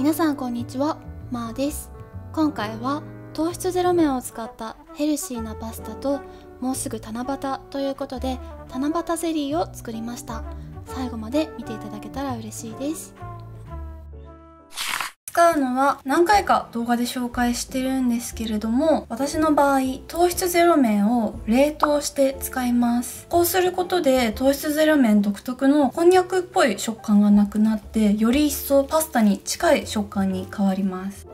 皆さんこんにちはまーです。今回は糖質ゼロ麺を使ったヘルシーなパスタともうすぐ七夕ということで七夕ゼリーを作りました。最後まで見ていただけたら嬉しいです。使うのは何回か動画で紹介してるんですけれども私の場合糖質ゼロ麺を冷凍して使います。こうすることで糖質ゼロ麺独特のこんにゃくっぽい食感がなくなってより一層パスタに近い食感に変わります。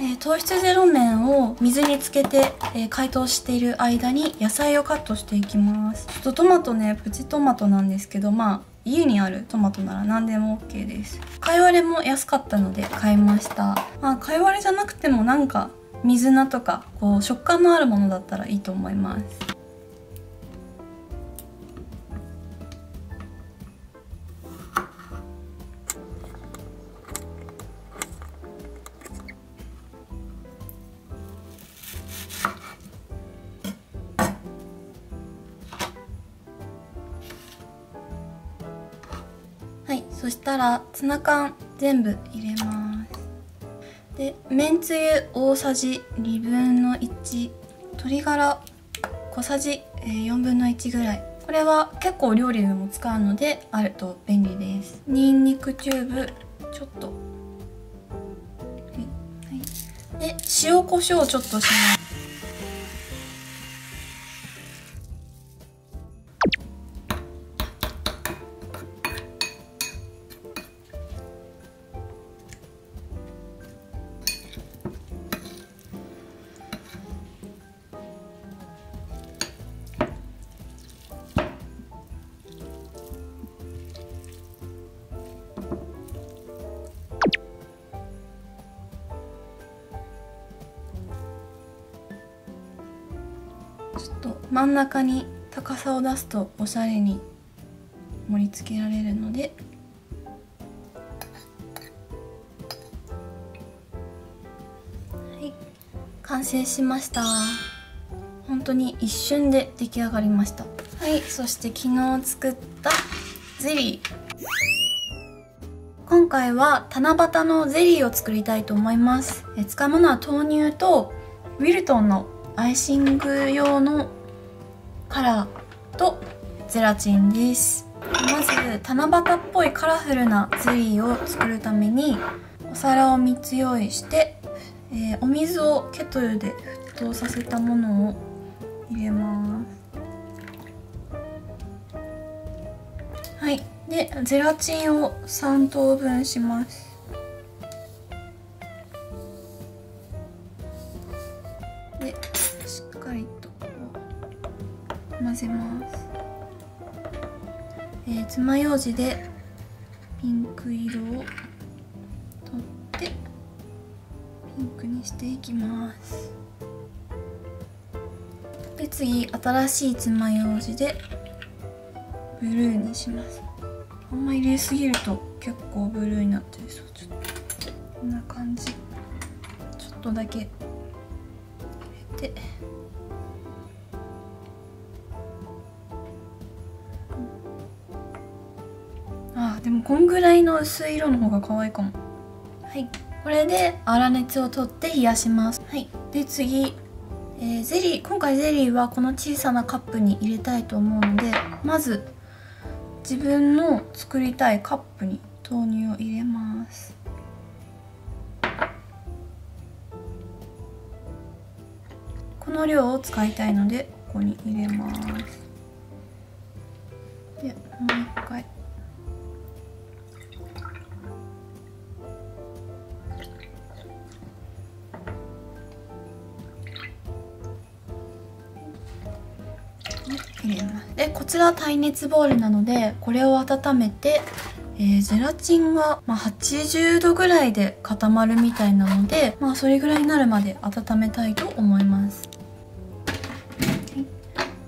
えー、糖質ゼロ麺を水につけて、えー、解凍している間に野菜をカットしていきます。ちょっとトマトねプチトマトなんですけどまあ家にあるトマトなら何でも OK です。かいわれも安かったので買いました。まあかいわれじゃなくてもなんか水菜とかこう食感のあるものだったらいいと思います。そしたらツナ缶全部入れます。でめんつゆ大さじ2分の1鶏ガラ。小さじ4分の1ぐらい。これは結構料理でも使うのであると便利です。にんにくチューブ。ちょっと。はい、で塩コショウちょっとします。真ん中に高さを出すとおしゃれに盛り付けられるのではい完成しました。本当に一瞬で出来上がりました。はいそして昨日作ったゼリー。今回は七夕のゼリーを作りたいと思います。え使うものは豆乳とウィルトンのアイシング用のカラーとゼラチンです。まず七夕っぽいカラフルなゼリーを作るためにお皿を3つ用意して、えー、お水をケトルで沸騰させたものを入れます。はい。でゼラチンを3等分します。でしっかりと。混ぜます。えー、爪楊枝でピンク色を取ってピンクにしていきます。で次新しい爪楊枝でブルーにします。あんま入れすぎると結構ブルーになってそう。ちょっとこんな感じ。ちょっとだけ入れて。でもこんぐらいの薄い色の方が可愛いかも。はい。これで粗熱を取って冷やします。はい。で次、えー、ゼリー。今回ゼリーはこの小さなカップに入れたいと思うのでまず自分の作りたいカップに豆乳を入れます。この量を使いたいのでここに入れます。でもう一回入れますでこちら耐熱ボウルなのでこれを温めて、えー、ゼラチンが、まあ、80度ぐらいで固まるみたいなので、まあ、それぐらいになるまで温めたいと思います、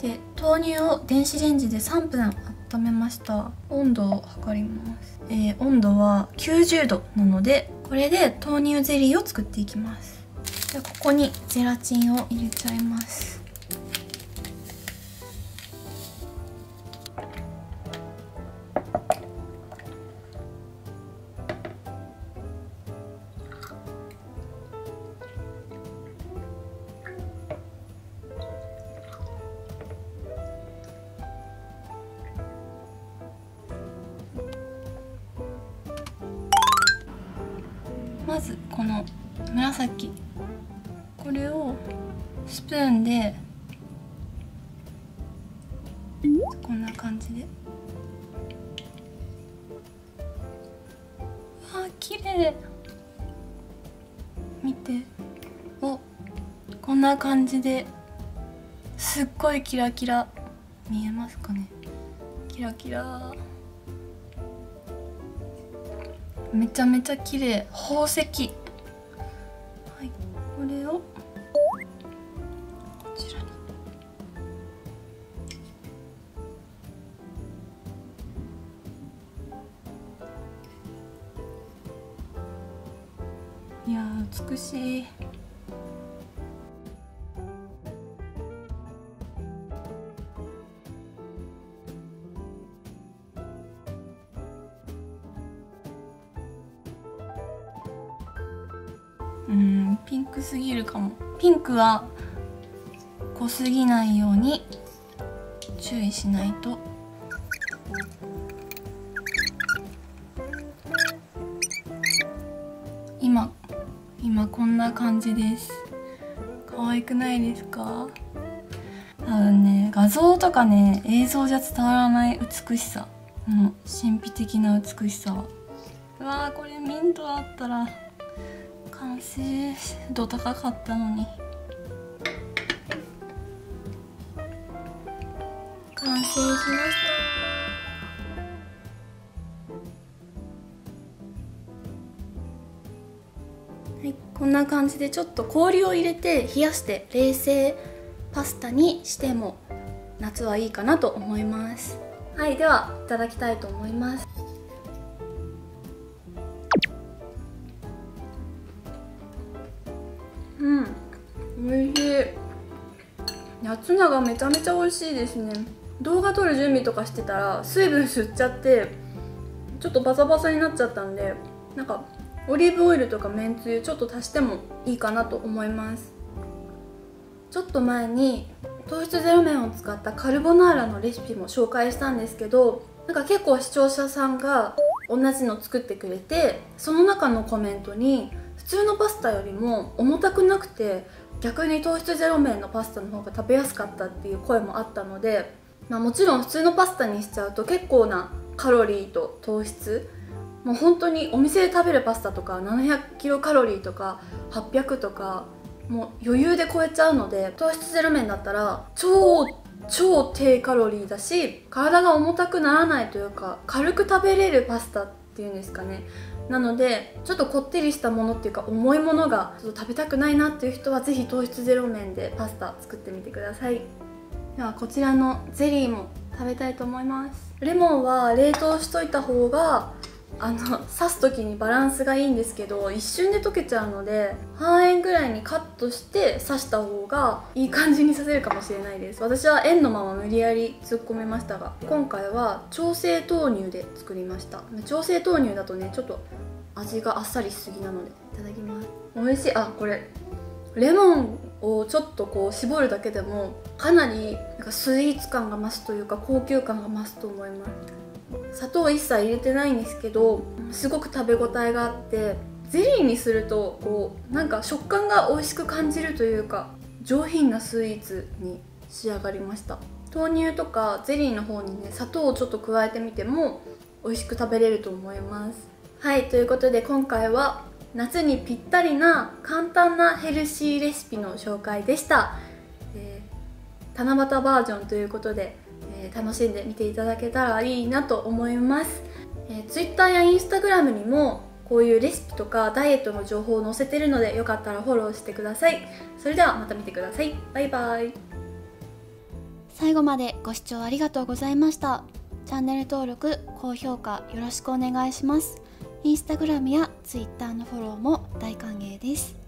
で豆乳を電子レンジで3分温めました。温度を測ります、えー、温度は90度なのでこれで豆乳ゼリーを作っていきます。でここにゼラチンを入れちゃいます。この紫。これをスプーンで。こんな感じで。あ綺麗。見て。おこんな感じで。すっごいキラキラ。見えますかね。キラキラ。めちゃめちゃ綺麗。宝石。はいこれをこちらに。いや美しい。うんピンクすぎるかも。ピンクは濃すぎないように注意しないと。今今こんな感じです。可愛くないですか？多分ね画像とかね映像じゃ伝わらない美しさ。の神秘的な美しさ。はうわーこれミントあったら。完成度高かったのに。完成しました。はいこんな感じでちょっと氷を入れて冷やして冷製パスタにしても夏はいいかなと思います。はいではいただきたいと思います。美味しい。夏菜がめちゃめちゃ美味しいですね。動画撮る準備とかしてたら水分吸っちゃってちょっとバサバサになっちゃったんでなんかオリーブオイルとかめんつゆちょっと足してもいいかなと思います。ちょっと前に糖質ゼロ麺を使ったカルボナーラのレシピも紹介したんですけどなんか結構視聴者さんが同じの作ってくれてその中のコメントに普通のパスタよりも重たくなくて逆に糖質ゼロ麺のパスタの方が食べやすかったっていう声もあったので、まあ、もちろん普通のパスタにしちゃうと結構なカロリーと糖質。もう本当にお店で食べるパスタとか700キロカロリーとか800とかもう余裕で超えちゃうので糖質ゼロ麺だったら超超低カロリーだし体が重たくならないというか軽く食べれるパスタっていうんですかね。なのでちょっとこってりしたものっていうか重いものがちょっと食べたくないなっていう人は是非糖質ゼロ麺でパスタ作ってみてください。ではこちらのゼリーも食べたいと思います。レモンは冷凍しといた方があの刺す時にバランスがいいんですけど一瞬で溶けちゃうので半円ぐらいにカットして刺した方がいい感じに刺せるかもしれないです。私は円のまま無理やり突っ込めましたが今回は調整豆乳で作りました。調整豆乳だとねちょっと味があっさりしすぎなのでいただきます。美味しい。あこれレモンをちょっとこう絞るだけでもかなりなんかスイーツ感が増すというか高級感が増すと思います。砂糖一切入れてないんですけどすごく食べ応えがあってゼリーにするとこうなんか食感が美味しく感じるというか上品なスイーツに仕上がりました。豆乳とかゼリーの方にね砂糖をちょっと加えてみても美味しく食べれると思います。はいということで今回は夏にぴったりな簡単なヘルシーレシピの紹介でした、えー、七夕バージョンということでえー、楽しんで見ていただけたらいいなと思います、えー、Twitter や Instagram にもこういうレシピとかダイエットの情報を載せてるのでよかったらフォローしてください。それではまた見てください。バイバイ。最後までご視聴ありがとうございました。チャンネル登録高評価よろしくお願いします。インスタグラムやツイッターのフォローも大歓迎です。